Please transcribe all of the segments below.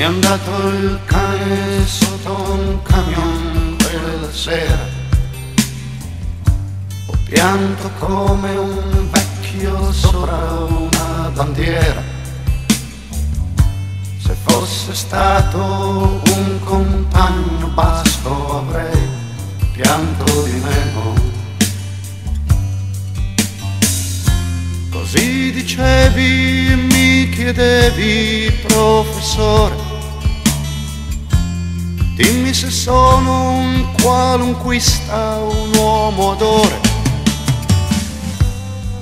È andato il cane sotto un camion quella sera. Ho pianto come un vecchio sopra una bandiera. Se fosse stato un compagno basto avrei pianto di meno. Così dicevi, mi chiedevi, professore, dimmi se sono un qualunquista, un uomo d'ore.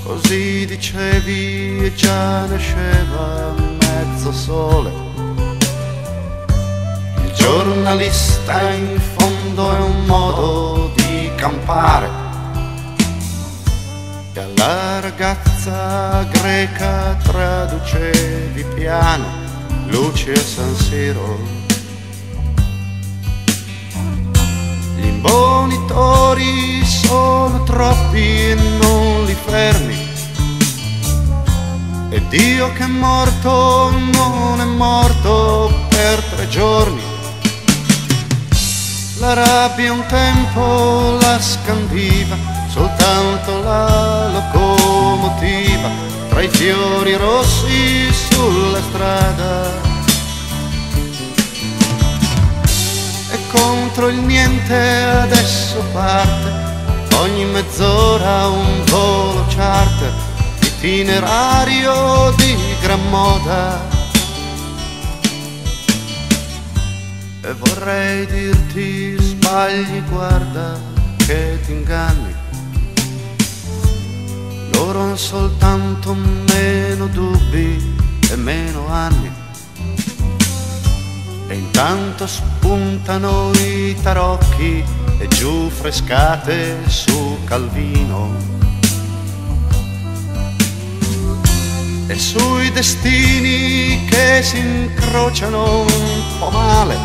Così dicevi e già nasceva mezzo sole. Il giornalista in fondo è un modo di campare e alla ragazza greca traducevi piano luce a San Siro. Imbonitori sono troppi e non li fermi. E Dio che è morto non è morto per tre giorni. La rabbia un tempo la scandiva, soltanto la locomotiva, tra i fiori rossi sulla strada. Contro il niente adesso parte, ogni mezz'ora un volo charter, itinerario di gran moda. E vorrei dirti sbagli, guarda che ti inganni. Loro hanno soltanto meno dubbi Intanto spuntano i tarocchi e giù frescate su Calvino. E sui destini che si incrociano un po' male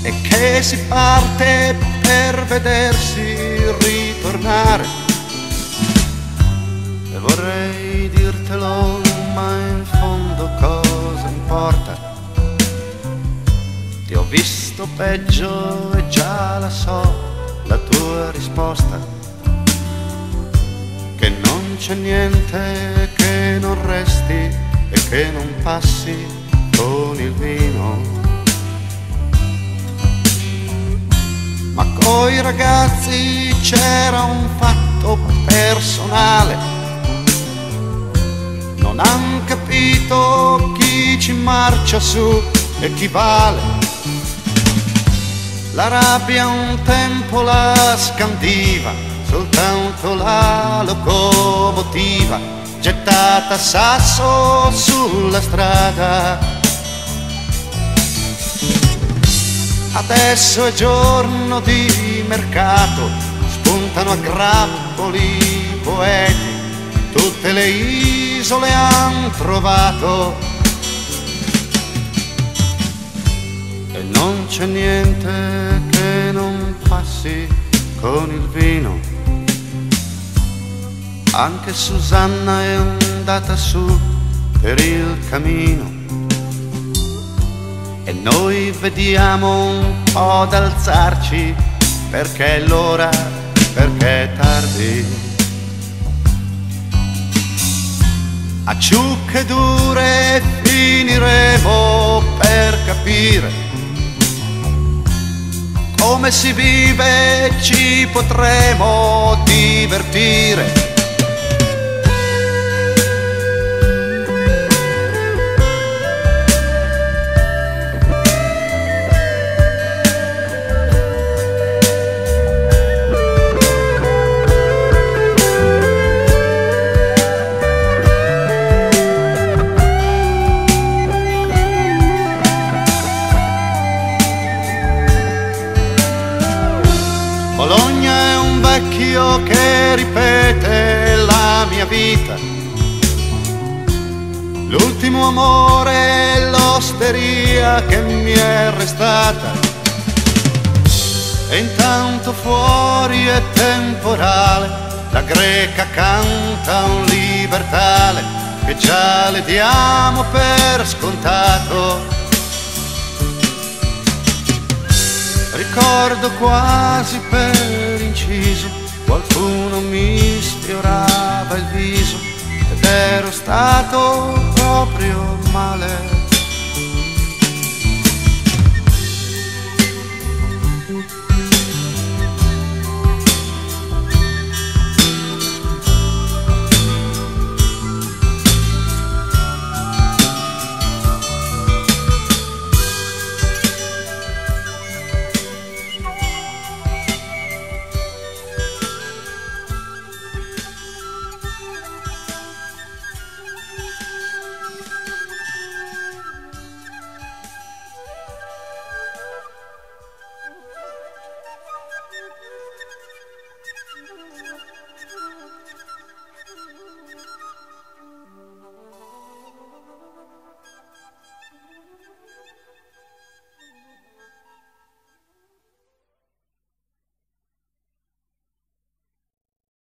e che si parte per vedersi ritornare. E vorrei dirtelo, ma in fondo cosa importa? Ti ho visto peggio e già la so, la tua risposta. Che non c'è niente che non resti e che non passi con il vino. ma coi ragazzi c'era un fatto personale. Non han capito chi ci marcia su e chi vale. La rabbia un tempo la scandiva, soltanto la locomotiva, gettata a sasso sulla strada Adesso è giorno di mercato, spuntano a grappoli i poeti, tutte le isole han trovato. Non c'è niente che non passi con il vino. Anche Susanna è andata su per il camino e noi vediamo un po' d'alzarci perché è l'ora, perché è tardi. A ciucche dure finiremo per capire come si vive, ci potremo divertire vecchio che ripete la mia vita. L'ultimo amore è l'osteria che mi è restata. E intanto fuori è temporale, la greca canta un libertale, che già le diamo per scontato. Ricordo quasi per inciso, qualcuno mi sfiorava il viso ed ero stato proprio male